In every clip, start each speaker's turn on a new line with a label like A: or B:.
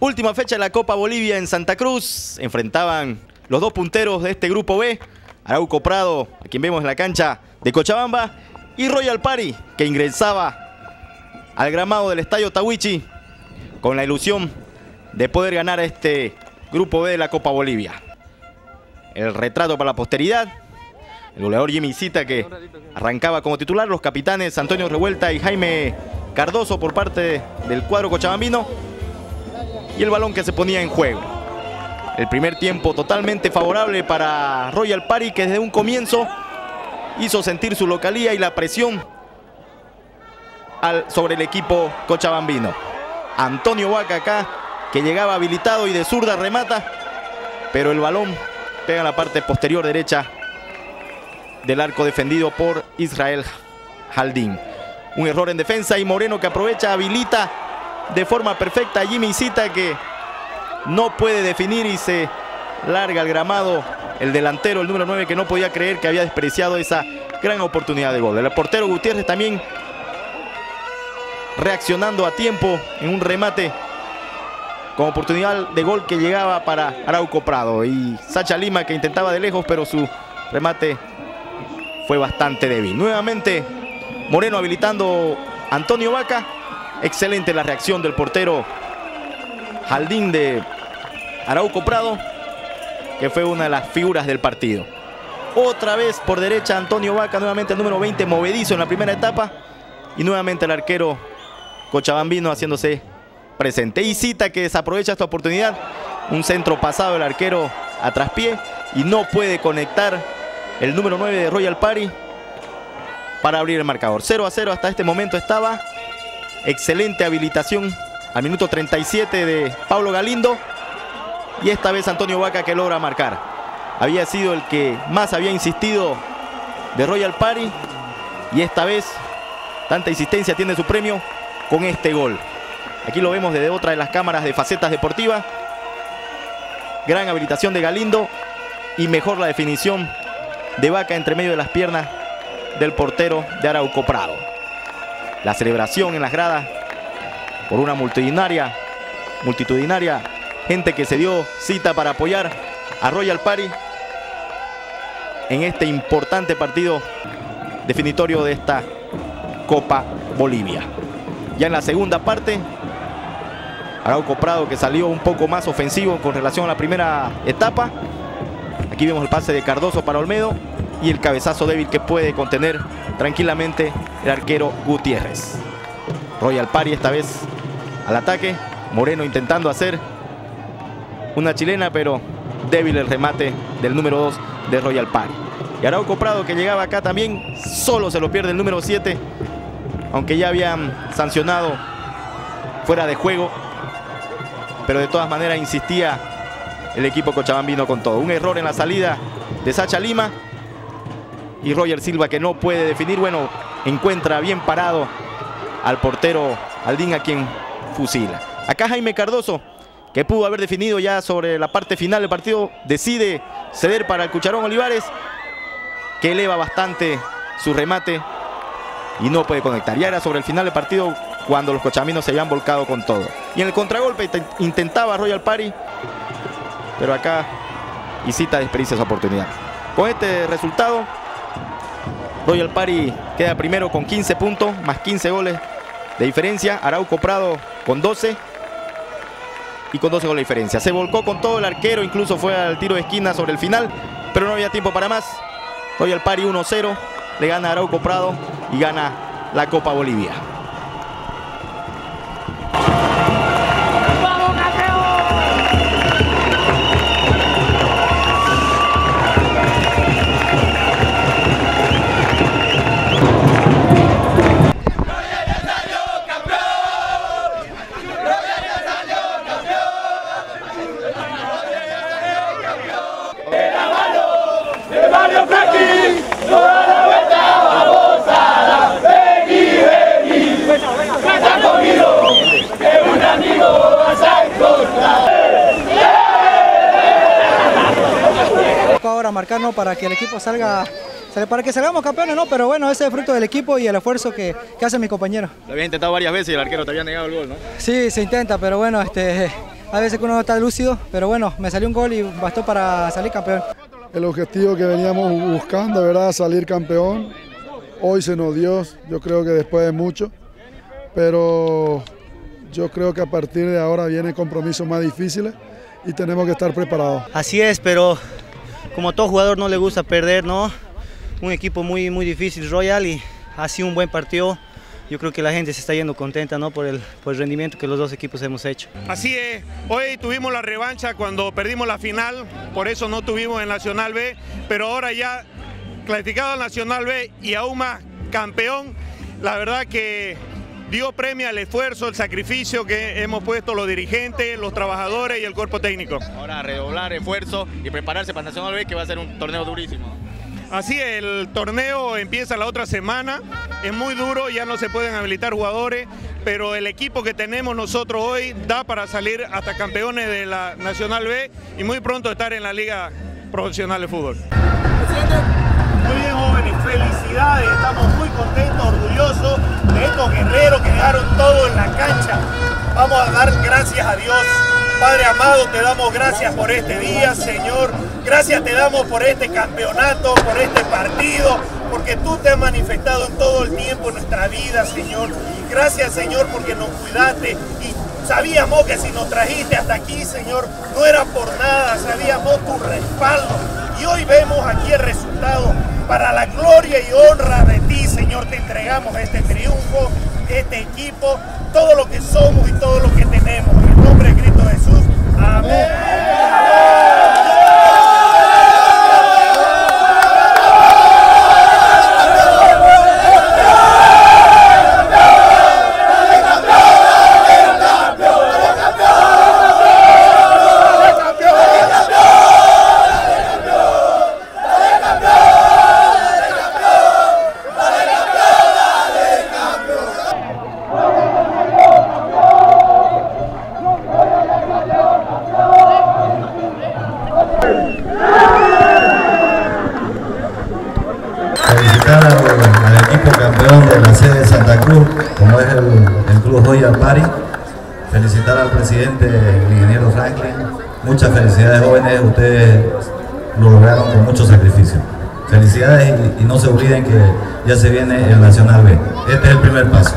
A: Última fecha de la Copa Bolivia en Santa Cruz. Enfrentaban los dos punteros de este grupo B. Arauco Prado, a quien vemos en la cancha de Cochabamba. Y Royal Party, que ingresaba al gramado del Estadio Tawichi con la ilusión de poder ganar este grupo B de la Copa Bolivia. El retrato para la posteridad. El goleador Jimmy Cita que arrancaba como titular. Los capitanes Antonio Revuelta y Jaime Cardoso por parte del cuadro cochabambino y el balón que se ponía en juego. El primer tiempo totalmente favorable para Royal Party que desde un comienzo hizo sentir su localía y la presión sobre el equipo cochabambino. Antonio Vaca acá que llegaba habilitado y de zurda remata, pero el balón pega en la parte posterior derecha del arco defendido por Israel Jaldín. Un error en defensa y Moreno que aprovecha, habilita de forma perfecta Jimmy Cita que no puede definir y se larga el gramado el delantero, el número 9 que no podía creer que había despreciado esa gran oportunidad de gol. El portero Gutiérrez también reaccionando a tiempo en un remate con oportunidad de gol que llegaba para Arauco Prado y Sacha Lima que intentaba de lejos pero su remate fue bastante débil. Nuevamente Moreno habilitando Antonio Vaca Excelente la reacción del portero Jaldín de Arauco Prado, que fue una de las figuras del partido. Otra vez por derecha Antonio Vaca, nuevamente el número 20, movedizo en la primera etapa. Y nuevamente el arquero Cochabambino haciéndose presente. Y Cita que desaprovecha esta oportunidad. Un centro pasado el arquero a traspié y no puede conectar el número 9 de Royal Party para abrir el marcador. 0 a 0 hasta este momento estaba Excelente habilitación al minuto 37 de Pablo Galindo. Y esta vez Antonio Vaca que logra marcar. Había sido el que más había insistido de Royal Party. Y esta vez tanta insistencia tiene su premio con este gol. Aquí lo vemos desde otra de las cámaras de facetas deportivas. Gran habilitación de Galindo y mejor la definición de Vaca entre medio de las piernas del portero de Arauco Prado la celebración en las gradas por una multitudinaria, multitudinaria gente que se dio cita para apoyar a Royal Party en este importante partido definitorio de esta Copa Bolivia. Ya en la segunda parte, Arauco Prado que salió un poco más ofensivo con relación a la primera etapa. Aquí vemos el pase de Cardoso para Olmedo y el cabezazo débil que puede contener tranquilamente el arquero Gutiérrez. Royal Party esta vez al ataque. Moreno intentando hacer una chilena, pero débil el remate del número 2 de Royal Party. Y Arauco Prado que llegaba acá también, solo se lo pierde el número 7, aunque ya habían sancionado fuera de juego. Pero de todas maneras insistía el equipo cochabambino con todo. Un error en la salida de Sacha Lima y Roger Silva que no puede definir. Bueno, encuentra bien parado al portero Aldín a quien fusila. Acá Jaime Cardoso, que pudo haber definido ya sobre la parte final del partido, decide ceder para el Cucharón Olivares, que eleva bastante su remate y no puede conectar. Ya era sobre el final del partido cuando los cochaminos se habían volcado con todo. Y en el contragolpe intentaba Royal Party, pero acá Isita desperdicia esa oportunidad. Con este resultado, Royal Party queda primero con 15 puntos, más 15 goles de diferencia. Arauco Prado con 12 y con 12 goles de diferencia. Se volcó con todo el arquero, incluso fue al tiro de esquina sobre el final, pero no había tiempo para más. Royal Party 1-0, le gana Arauco Prado y gana la Copa Bolivia.
B: Ahora marcarnos para que el equipo salga para que salgamos campeones, ¿no? Pero bueno, ese es fruto del equipo y el esfuerzo que, que hace mi compañero.
A: Lo habías intentado varias veces y el arquero te había negado el gol, ¿no?
B: Sí, se intenta, pero bueno, este, a veces que uno no está lúcido, pero bueno, me salió un gol y bastó para salir campeón.
C: El objetivo que veníamos buscando, ¿verdad? Salir campeón. Hoy se nos dio, yo creo que después de mucho, pero yo creo que a partir de ahora vienen compromisos más difíciles y tenemos que estar preparados.
D: Así es, pero como todo jugador no le gusta perder, ¿no? Un equipo muy, muy difícil, Royal, y ha sido un buen partido yo creo que la gente se está yendo contenta ¿no? por, el, por el rendimiento que los dos equipos hemos hecho.
E: Así es, hoy tuvimos la revancha cuando perdimos la final, por eso no tuvimos el Nacional B, pero ahora ya clasificado al Nacional B y aún más campeón, la verdad que dio premio al esfuerzo, el sacrificio que hemos puesto los dirigentes, los trabajadores y el cuerpo técnico.
A: Ahora redoblar esfuerzo y prepararse para el Nacional B que va a ser un torneo durísimo.
E: Así el torneo empieza la otra semana, es muy duro, ya no se pueden habilitar jugadores, pero el equipo que tenemos nosotros hoy da para salir hasta campeones de la Nacional B y muy pronto estar en la Liga Profesional de Fútbol.
F: Muy bien jóvenes, felicidades, estamos muy contentos, orgullosos de estos guerreros que dejaron todo en la cancha. Vamos a dar gracias a Dios Padre amado, te damos gracias por este día, Señor. Gracias te damos por este campeonato, por este partido, porque tú te has manifestado en todo el tiempo en nuestra vida, Señor. Gracias, Señor, porque nos cuidaste y sabíamos que si nos trajiste hasta aquí, Señor, no era por nada, sabíamos tu respaldo. Y hoy vemos aquí el resultado. Para la gloria y honra de ti, Señor, te entregamos este triunfo, este equipo, todo lo que somos y todo lo que tenemos. En el nombre de Cristo Jesús. Amén.
G: felicitar al, al equipo campeón de la sede de Santa Cruz, como es el, el Club Royal Party. Felicitar al presidente, el ingeniero Franklin. Muchas felicidades jóvenes, ustedes lo lograron con mucho sacrificio. Felicidades y, y no se olviden que ya se viene el Nacional B. Este es el primer paso.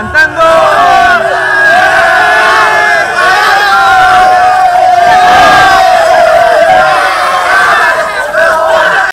F: 干蛋糕。